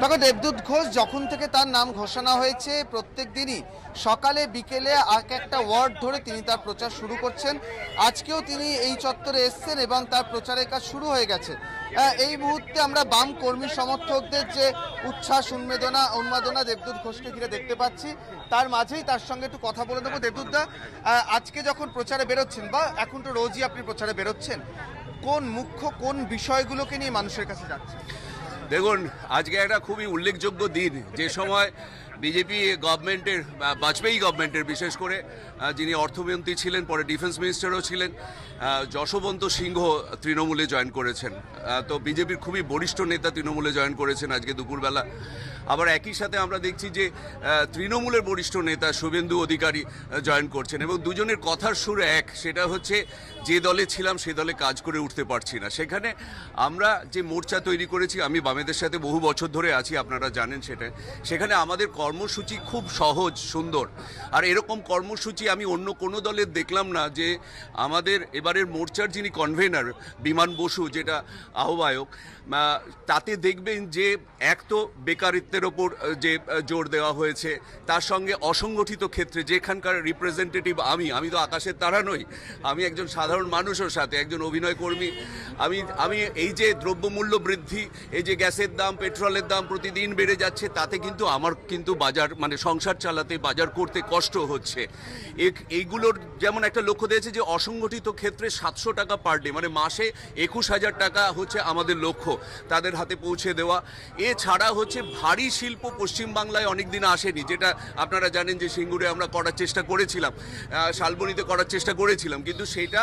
দেখো, দেবদূত ঘোষ যখন থেকে তার নাম ঘোষণা হয়েছে, প্রত্যেক দিনই সকালে, বিকেলে এক একটা ওয়ার্ড ধরে তিনি তার প্রচার শুরু করছেন। আজকেও তিনি এই চত্বরে এসছেন এবং তার প্রচারের কাজ শুরু হয়ে গেছে। এই মুহূর্তে আমরা বাম কর্মী সমর্থকদের যে উচ্ছ্বাস, উন্মেদনা, উন্মাদনা দেবদূত ঘোষকে ঘিরে দেখতে পাচ্ছি। তার মাঝেই তার সঙ্গে একটু কথা বলে দেবো দেবদূত দা আজকে যখন প্রচারে বেরোচ্ছেন বা এখন তো রোজই আপনি প্রচারে বেরোচ্ছেন, কোন মুখ্য, কোন বিষয়গুলোকে নিয়ে মানুষের কাছে যাচ্ছে দেখুন, আজকে একটা খুবই উল্লেখযোগ্য দিন। যে সময় বিজেপি গভর্নমেন্টের বাজপেয়ী গভর্নমেন্টের বিশেষ করে যিনি অর্থমন্ত্রী ছিলেন, পরে ডিফেন্স মিনিস্টারও ছিলেন যশবন্ত সিংহ তৃণমূলে জয়েন করেছেন। তো বিজেপির খুবই বরিষ্ঠ নেতা তৃণমূলে জয়েন করেছেন আজকে দুপুরবেলা। আবার একই সাথে আমরা দেখছি যে তৃণমূলের বরিষ্ঠ নেতা শুভেন্দু অধিকারী জয়েন করছেন এবং দুজনের কথার সুর এক। সেটা হচ্ছে, যে দলে ছিলাম সে দলে কাজ করে উঠতে পারছি না। সেখানে আমরা যে মোর্চা তৈরি করেছি, আমি বামেদের সাথে বহু বছর ধরে আছি, আপনারা জানেন সেটা। সেখানে আমাদের কর্মসূচি খুব সহজ, সুন্দর। আর এরকম কর্মসূচি আমি অন্য কোনো দলের দেখলাম না যে আমাদের এবারের মোর্চার যিনি কনভেনার বিমান বসু, যেটা আহ্বায়ক তাতে দেখবেন যে এক তো বেকারিত্বের ওপর যে জোর দেওয়া হয়েছে, তার সঙ্গে অসংগঠিত ক্ষেত্রে যেখানকার রিপ্রেজেন্টেটিভ আমি আমি তো আকাশের তারা নই, আমি একজন সাধারণ মানুষের সাথে, একজন অভিনয় কর্মী আমি আমি এই যে দ্রব্যমূল্য বৃদ্ধি, এই যে গ্যাসের দাম, পেট্রোলের দাম প্রতিদিন বেড়ে যাচ্ছে, তাতে কিন্তু আমার কিন্তু বাজার মানে সংসার চালাতে, বাজার করতে কষ্ট হচ্ছে। এইগুলোর যেমন একটা লক্ষ্য দিয়েছে যে অসংগঠিত ক্ষেত্রে সাতশো টাকা পার ডে মানে মাসে একুশ হাজার টাকা হচ্ছে আমাদের লক্ষ্য, তাদের হাতে পৌঁছে দেওয়া। এছাড়া হচ্ছে ভারী শিল্প পশ্চিমবাংলায় অনেক দিন আসেনি, যেটা আপনারা জানেন যে সিঙ্গুরে আমরা করার চেষ্টা করেছিলাম শালবনিতে করার চেষ্টা করেছিলাম, কিন্তু সেটা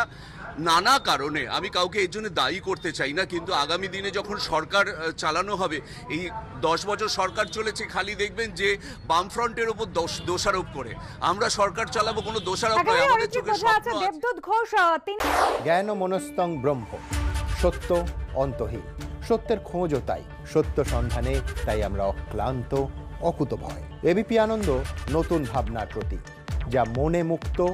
নানা কারণে আমি কাউকে এর জন্য দায়ী করতে চাই না কিন্তু আগামী দিনে যখন সরকার চালানো হবে এই দশ বছর সরকার চলেছে খালি দেখবেন যে বামফ্রন্টের ওপর দোষ দোষারোপ করে। আমরা সরকার চালাবো কোনো দোষারোপ নয় আমাদের চোখে কথা আছে স্বপ্ন দেবদূত ঘোষ জ্ঞান মনস্তং ব্রহ্ম সত্য অন্তহীন সত্যের খোঁজও তাই সত্য সন্ধানে তাই আমরা অক্লান্ত অকুত ভয় এবিপি আনন্দ নতুন ভাবনার প্রতীক যা মনে মুক্ত